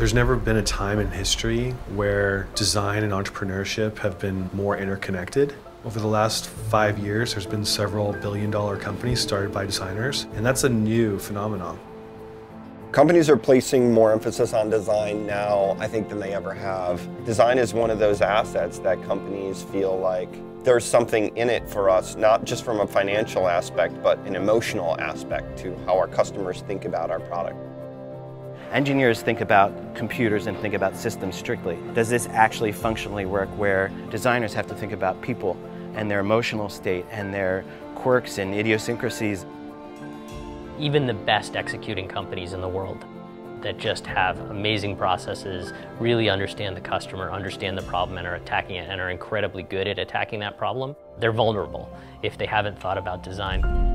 There's never been a time in history where design and entrepreneurship have been more interconnected. Over the last five years, there's been several billion dollar companies started by designers, and that's a new phenomenon. Companies are placing more emphasis on design now, I think, than they ever have. Design is one of those assets that companies feel like there's something in it for us, not just from a financial aspect, but an emotional aspect to how our customers think about our product. Engineers think about computers and think about systems strictly. Does this actually functionally work where designers have to think about people and their emotional state and their quirks and idiosyncrasies? Even the best executing companies in the world that just have amazing processes, really understand the customer, understand the problem and are attacking it and are incredibly good at attacking that problem, they're vulnerable if they haven't thought about design.